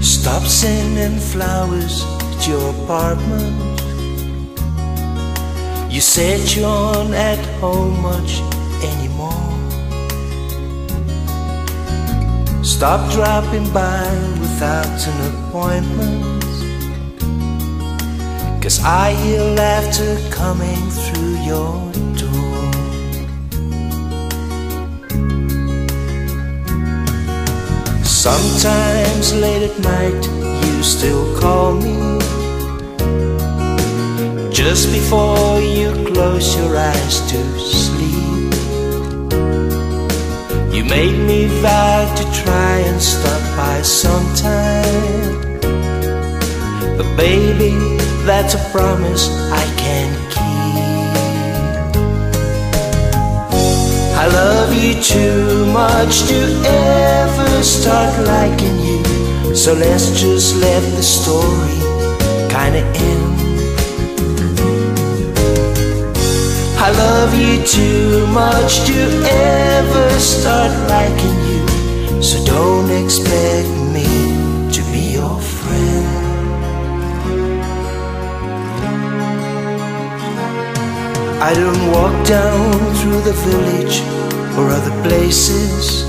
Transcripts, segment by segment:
Stop sending flowers at your apartment. You said you aren't at home much anymore. Stop dropping by without an appointment. Cause I hear laughter coming through your door. Sometimes late at night you still call me. Just before you close your eyes to sleep You made me vow to try and stop by sometime. But baby, that's a promise I I love you too much to ever start liking you. So let's just let the story kinda end. I love you too much to ever start liking you. So don't expect I don't walk down through the village or other places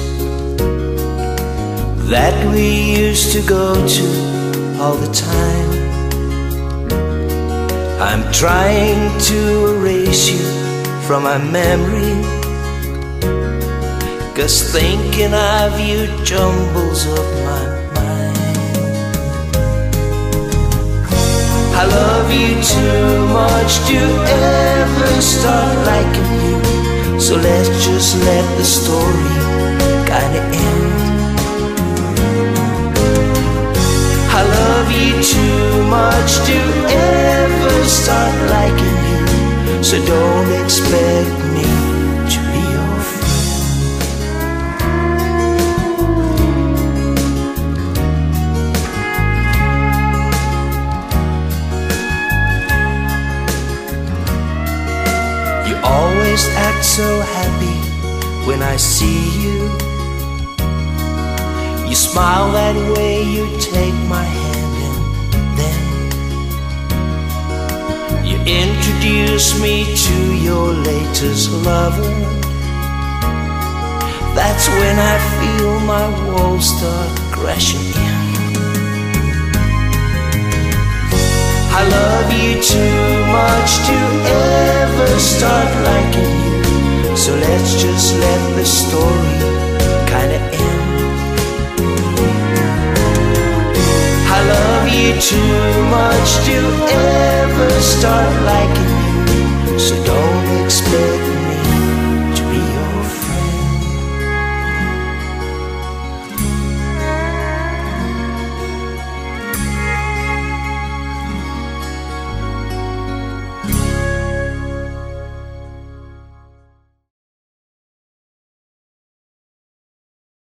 that we used to go to all the time. I'm trying to erase you from my memory. Cause thinking of you jumbles up my mind. I love you too much to ever start liking you. So let's just let the story kinda end. I love you too much to ever start liking you. So don't expect me always act so happy when I see you. You smile that way, you take my hand, and then you introduce me to your latest lover. That's when I feel my walls start crashing in. Let's just let the story kinda end. I love you too much to ever start liking you. So don't expect